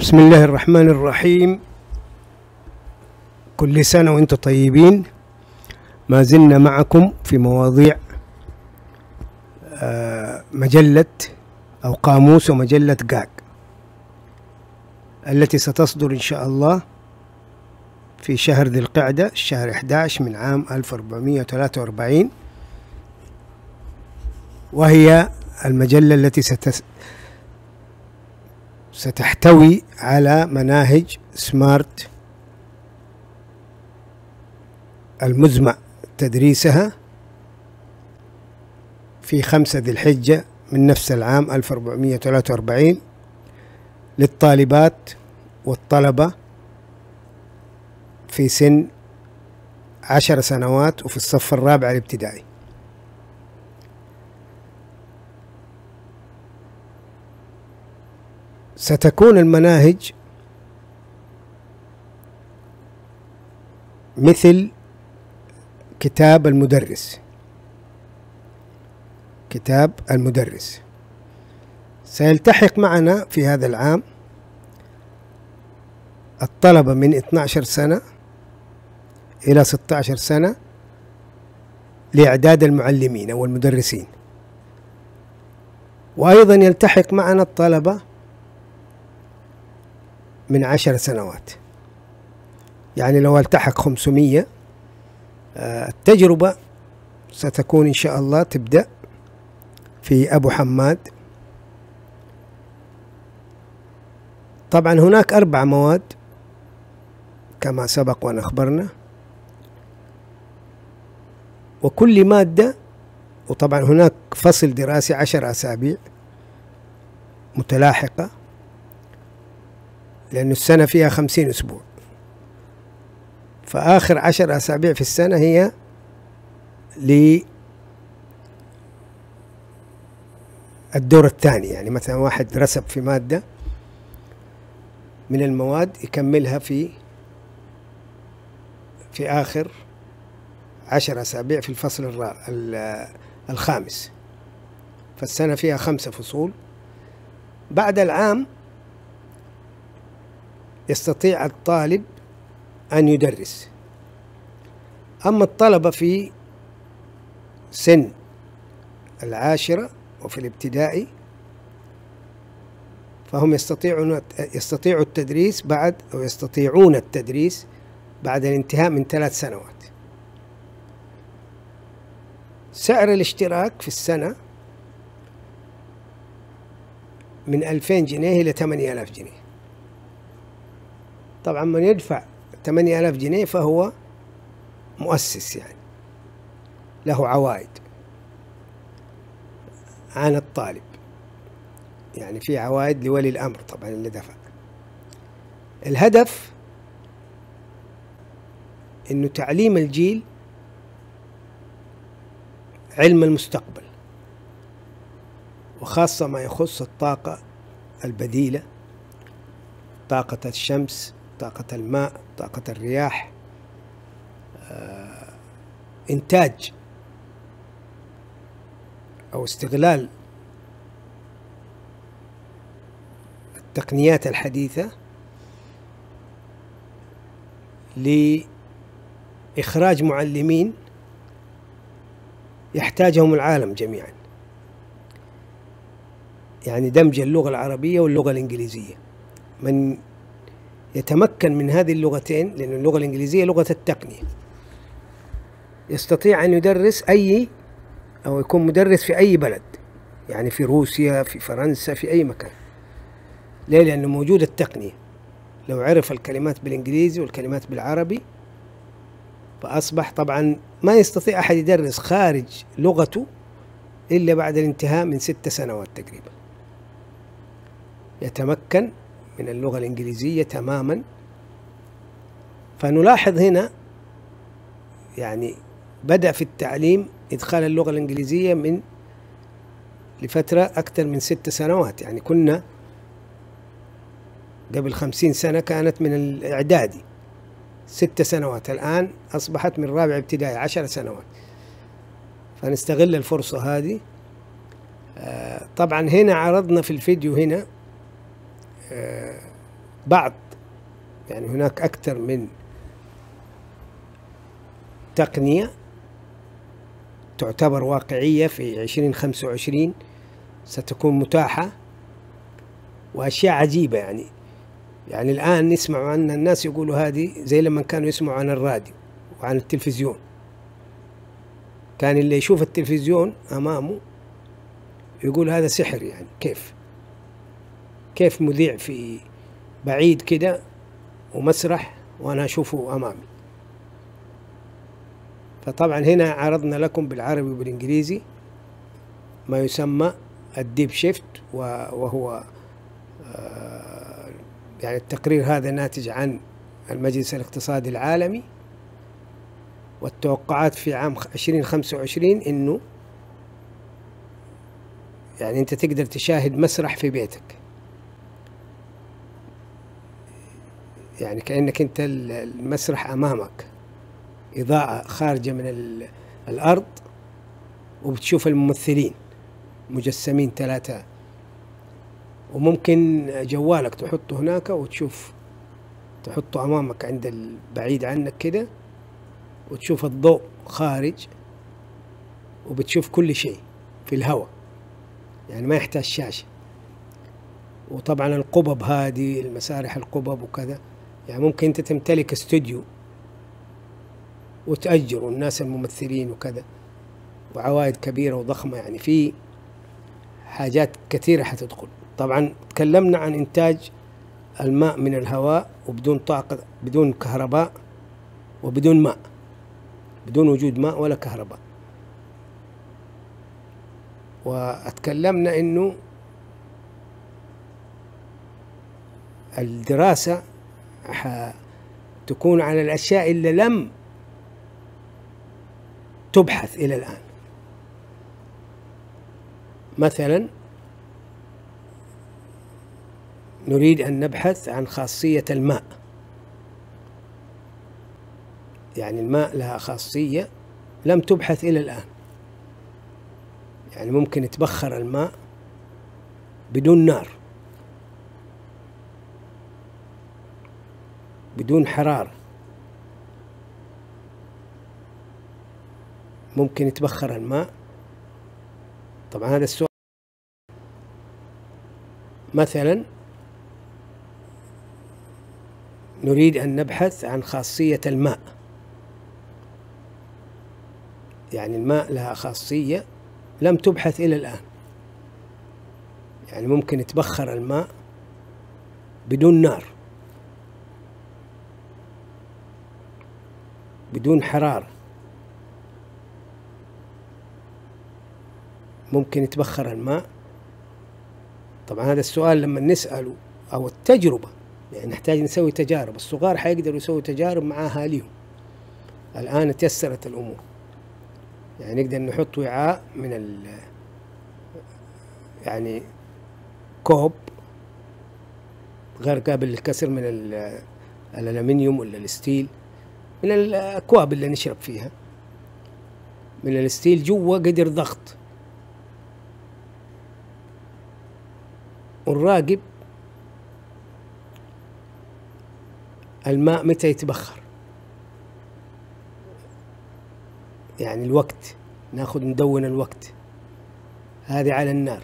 بسم الله الرحمن الرحيم. كل سنة وأنتم طيبين. ما زلنا معكم في مواضيع آه، مجلة أو قاموس ومجلة جاك التي ستصدر إن شاء الله في شهر ذي القعدة الشهر 11 من عام 1443 وهي المجلة التي ستحتوي على مناهج سمارت المزمع تدريسها في خمسة ذي الحجة من نفس العام 1443 للطالبات والطلبة في سن عشر سنوات وفي الصف الرابع الابتدائي. ستكون المناهج مثل كتاب المدرس. كتاب المدرس. سيلتحق معنا في هذا العام الطلبة من 12 سنة إلى 16 سنة لإعداد المعلمين أو المدرسين وأيضا يلتحق معنا الطلبة من عشر سنوات. يعني لو ألتحق خمسمية التجربة ستكون إن شاء الله تبدأ في أبو حماد. طبعا هناك أربع مواد كما سبق وأن أخبرنا وكل مادة وطبعا هناك فصل دراسي عشر أسابيع متلاحقة. لأن السنة فيها خمسين أسبوع. فآخر عشر أسابيع في السنة هي للدور الثاني. يعني مثلا واحد رسب في مادة من المواد يكملها في في آخر عشر أسابيع في الفصل. الخامس. فالسنة فيها خمسة فصول. بعد العام يستطيع الطالب أن يدرس. أما الطلبة في سن العاشرة وفي الابتدائي فهم يستطيعون يستطيعوا التدريس بعد أو يستطيعون التدريس بعد الانتهاء من ثلاث سنوات. سعر الاشتراك في السنة من ألفين جنيه إلى ثمانية آلاف جنيه. طبعا من يدفع ثمانية آلاف جنيه فهو مؤسس يعني له عوائد عن الطالب يعني في عوائد لولي الأمر طبعا اللي دفع. الهدف إنه تعليم الجيل علم المستقبل وخاصة ما يخص الطاقة البديلة طاقة الشمس طاقة الماء طاقة الرياح آه، إنتاج أو استغلال التقنيات الحديثة لإخراج معلمين يحتاجهم العالم جميعا. يعني دمج اللغة العربية واللغة الإنجليزية. من يتمكن من هذه اللغتين لأن اللغة الإنجليزية لغة التقنية. يستطيع أن يدرس أي أو يكون مدرس في أي بلد يعني في روسيا في فرنسا في أي مكان. ليه؟ لأنه موجود التقنية. لو عرف الكلمات بالإنجليزي والكلمات بالعربي فأصبح طبعا ما يستطيع أحد يدرس خارج لغته إلا بعد الانتهاء من ست سنوات تقريبا. يتمكن من اللغة الإنجليزية تماما. فنلاحظ هنا يعني بدأ في التعليم إدخال اللغة الإنجليزية من لفترة أكثر من ست سنوات. يعني كنا قبل خمسين سنة كانت من الإعدادي ست سنوات. الآن أصبحت من رابع ابتدائي عشر سنوات. فنستغل الفرصة هذه. طبعا هنا عرضنا في الفيديو هنا بعض يعني هناك أكثر من تقنية تعتبر واقعية في 2025 ستكون متاحة وأشياء عجيبة يعني. يعني الآن نسمع عن الناس يقولوا هذه زي لما كانوا يسمعوا عن الراديو وعن التلفزيون. كان اللي يشوف التلفزيون أمامه يقول هذا سحر يعني كيف؟ كيف مذيع في بعيد كده ومسرح وأنا أشوفه أمامي. فطبعا هنا عرضنا لكم بالعربي وبالإنجليزي ما يسمى الديب شيفت وهو آه، يعني التقرير هذا ناتج عن المجلس الاقتصادي العالمي والتوقعات في عام 2025 إنه يعني أنت تقدر تشاهد مسرح في بيتك. يعني كأنك أنت المسرح أمامك. إضاءة خارجة من الأرض وبتشوف الممثلين مجسمين ثلاثة. وممكن جوالك تحطه هناك وتشوف تحطه أمامك عند البعيد عنك كده وتشوف الضوء خارج وبتشوف كل شيء في الهواء. يعني ما يحتاج شاشة. وطبعا القبب هذه المسارح القبب وكذا. يعني ممكن أنت تمتلك استوديو وتأجر الناس الممثلين وكذا وعوائد كبيرة وضخمة يعني في حاجات كثيرة حتدخل. طبعا تكلمنا عن إنتاج الماء من الهواء وبدون طاقة بدون كهرباء وبدون ماء بدون وجود ماء ولا كهرباء. وأتكلمنا إنه الدراسة تكون على الأشياء اللي لم تبحث إلى الآن. مثلا نريد أن نبحث عن خاصية الماء. يعني الماء لها خاصية لم تبحث إلى الآن. يعني ممكن يتبخر الماء بدون نار. بدون حرارة ممكن يتبخر الماء. طبعا هذا السؤال. مثلا نريد أن نبحث عن خاصية الماء. يعني الماء لها خاصية لم تبحث إلى الآن. يعني ممكن يتبخر الماء بدون نار. بدون حرارة ممكن يتبخر الماء. طبعا هذا السؤال لما نسأله أو التجربة يعني نحتاج نسوي تجارب. الصغار حيقدروا يسووا تجارب مع أهاليهم الآن تيسرت الأمور. يعني نقدر نحط وعاء من ال يعني كوب غير قابل للكسر من الألمنيوم ولا الستيل. من الأكواب اللي نشرب فيها. من الستيل جوا قدر ضغط. ونراقب الماء متى يتبخر. يعني الوقت ناخذ ندون الوقت. هذه على النار.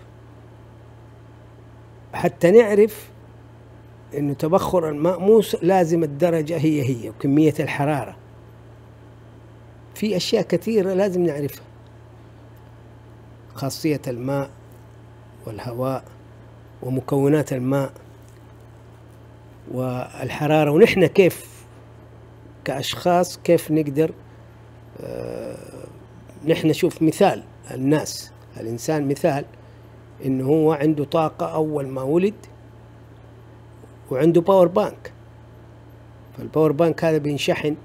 حتى نعرف إنه تبخر الماء مو لازم الدرجة هي هي وكمية الحرارة. في أشياء كثيرة لازم نعرفها. خاصية الماء والهواء ومكونات الماء والحرارة. ونحن كيف كأشخاص كيف نقدر آه، نحن نشوف مثال الناس الإنسان مثال إنه هو عنده طاقة أول ما ولد وعنده باور بانك فالباور بانك هذا بينشحن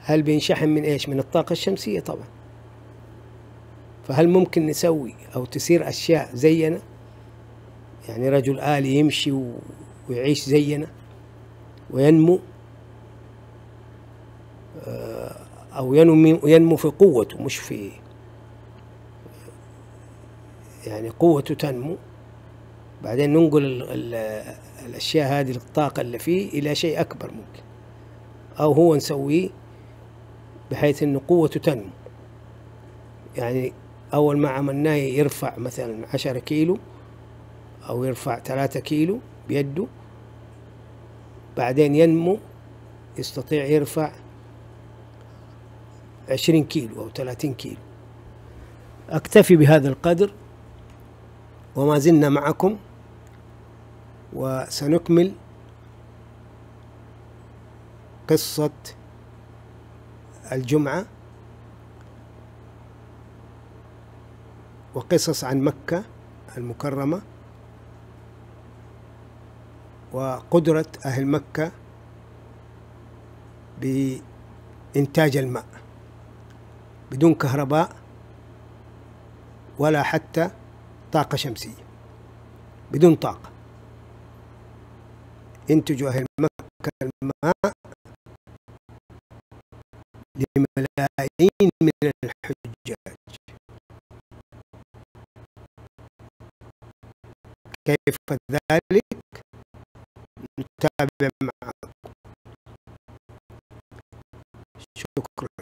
هل بينشحن من إيش؟ من الطاقة الشمسية طبعا فهل ممكن نسوي أو تصير أشياء زينا؟ يعني رجل آلي يمشي ويعيش زينا وينمو آه، أو ينمو ينمو في قوته مش في يعني قوته تنمو بعدين ننقل ال ال الأشياء هذه الطاقة اللي فيه إلى شيء أكبر ممكن. أو هو نسويه بحيث أنه قوته تنمو. يعني أول ما عملناه يرفع مثلا عشرة كيلو أو يرفع ثلاثة كيلو بيده بعدين ينمو يستطيع يرفع عشرين كيلو أو ثلاثين كيلو. أكتفي بهذا القدر وما زلنا معكم وسنكمل قصة الجمعة وقصص عن مكة المكرمة وقدرة أهل مكة بإنتاج الماء بدون كهرباء ولا حتى طاقة شمسية بدون طاقة. ينتج أهل مكة الماء لملايين من الحجاج. كيف ذلك؟ نتابع معكم. شكرا.